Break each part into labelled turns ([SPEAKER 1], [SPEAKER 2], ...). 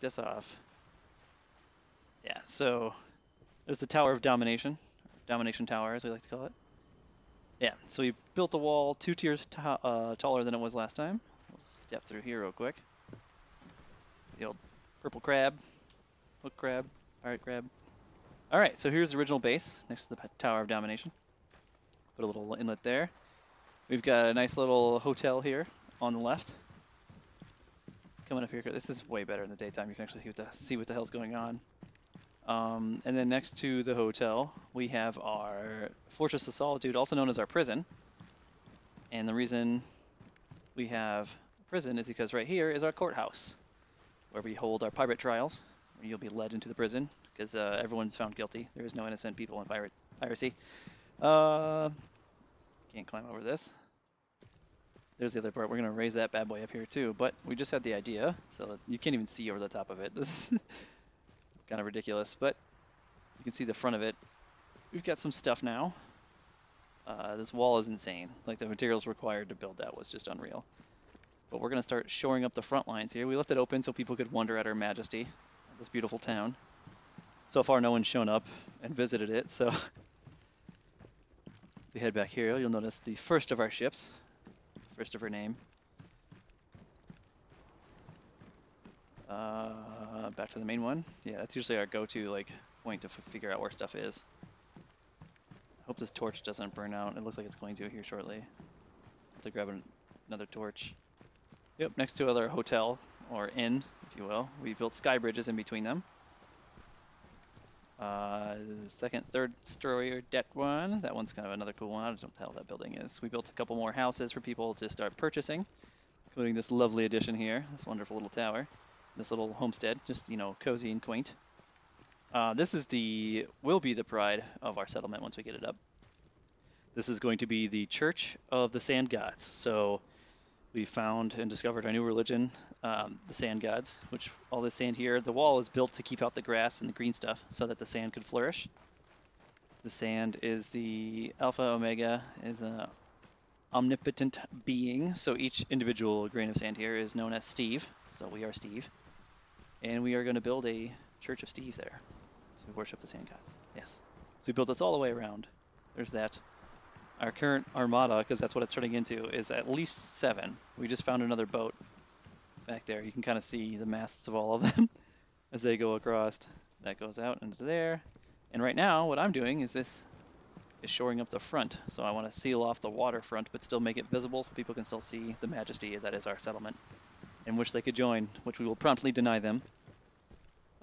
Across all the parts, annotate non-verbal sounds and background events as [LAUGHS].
[SPEAKER 1] this off. Yeah, so there's the Tower of Domination, Domination Tower as we like to call it. Yeah, so we built the wall two tiers uh, taller than it was last time. We'll step through here real quick. The old purple crab, hook crab, pirate crab. All right, so here's the original base next to the Tower of Domination. Put a little inlet there. We've got a nice little hotel here on the left. Coming up here, this is way better in the daytime. You can actually see what the, see what the hell's going on. Um, and then next to the hotel, we have our Fortress of Solitude, also known as our prison. And the reason we have prison is because right here is our courthouse, where we hold our pirate trials. You'll be led into the prison because uh, everyone's found guilty. There is no innocent people in pirate piracy. Uh, can't climb over this. There's the other part. We're going to raise that bad boy up here too, but we just had the idea, so you can't even see over the top of it. [LAUGHS] This is kind of ridiculous, but you can see the front of it. We've got some stuff now. Uh, this wall is insane. Like the materials required to build that was just unreal. But we're going to start shoring up the front lines here. We left it open so people could wonder at our majesty, this beautiful town. So far, no one's shown up and visited it, so [LAUGHS] we head back here. You'll notice the first of our ships, first of her name. Uh, back to the main one. Yeah, that's usually our go-to like point to figure out where stuff is. I hope this torch doesn't burn out. It looks like it's going to here shortly. Have to grab an another torch. Yep, next to other hotel or inn, if you will. We built sky bridges in between them. Uh, second, third story or deck one. That one's kind of another cool one. I don't know what the hell that building is. We built a couple more houses for people to start purchasing, including this lovely addition here, this wonderful little tower, this little homestead, just, you know, cozy and quaint. Uh, this is the, will be the pride of our settlement once we get it up. This is going to be the Church of the Sand Gods. So we found and discovered a new religion, um, the sand gods, which all this sand here, the wall is built to keep out the grass and the green stuff so that the sand could flourish. The sand is the alpha omega, is a omnipotent being. So each individual grain of sand here is known as Steve. So we are Steve. And we are going to build a Church of Steve there to worship the sand gods. Yes. So we built this all the way around. There's that. Our current armada, because that's what it's turning into, is at least seven. We just found another boat back there. You can kind of see the masts of all of them [LAUGHS] as they go across. That goes out into there. And right now, what I'm doing is this is shoring up the front. So I want to seal off the waterfront, but still make it visible so people can still see the majesty that is our settlement, in which they could join, which we will promptly deny them.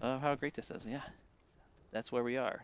[SPEAKER 1] Uh, how great this is, yeah. That's where we are.